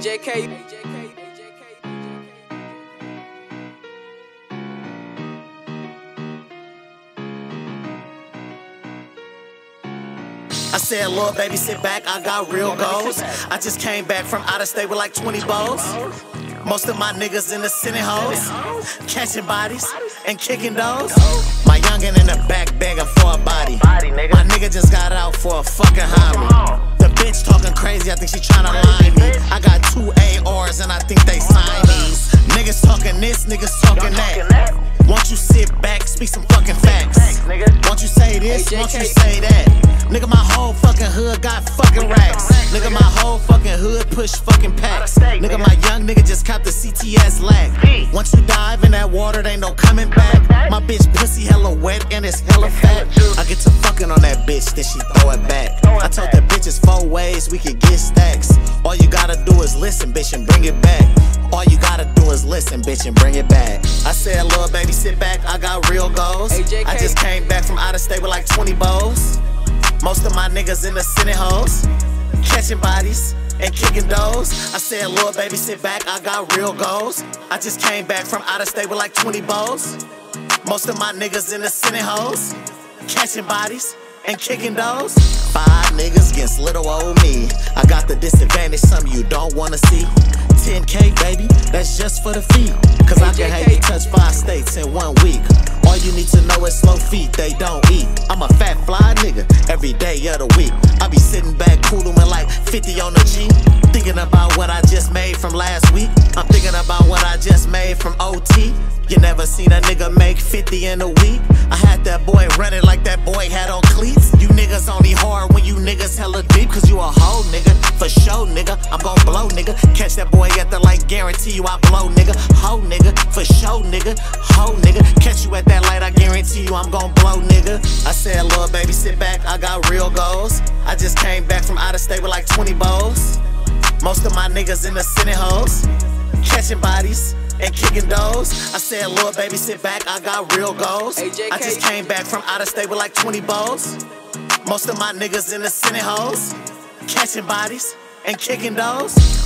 AJK. I said, Lord, baby, sit back. I got real goals. I just came back from out of state with like 20 bowls. Most of my niggas in the city hoes, catching bodies and kicking those. My youngin' in the back begging for a body. My nigga just got out for a fucking hobby. The bitch talking crazy, I think she niggas talking that. Won't you sit back, speak some fucking facts? Won't you say this, won't you say that? Nigga, my whole fucking hood got fucking racks. Nigga, my whole fucking hood push fucking packs. Nigga, my young nigga just caught the CTS lag. Once you dive in that water, they ain't no coming back. My bitch pussy hella wet and it's hella fat. I get to fucking on that bitch, then she throw it back. I told that bitch it's four ways we could get stacks. All you gotta do is listen, bitch, and bring it back. All you gotta do is listen, bitch, and bring it back. I said, little baby, sit back, I got real goals. AJK. I just came back from out of state with like 20 bowls. Most of my niggas in the city hoes, catching bodies and kicking those. I said, Lord, baby, sit back, I got real goals. I just came back from out of state with like 20 bowls. Most of my niggas in the city hoes, catching bodies and kicking those. Five niggas against little old me. I got the disadvantage, some you don't wanna see. 10K, baby, that's just for the feet. Cause I can have you touch five states in one week. All you need to know is slow feet, they don't eat. I'm a fat fly nigga every day of the week. I be sitting back cooling like 50 on the G. Thinking about what I just made from last week. I'm thinking about what I just made from OT. You never seen a nigga make 50 in a week. I had that boy running like that boy had on cleats. You niggas only hard that boy at the light, guarantee you I blow, nigga. Hoe nigga. For sure, nigga. Hoe nigga. Catch you at that light, I guarantee you I'm gon' blow, nigga. I said, little baby, sit back. I got real goals. I just came back from out of state with like 20 bowls. Most of my niggas in the city hoes, catching bodies and kicking those. I said, Lord, baby, sit back, I got real goals. AJK. I just came back from out of state with like 20 bowls. Most of my niggas in the city hoes, catching bodies and kicking those.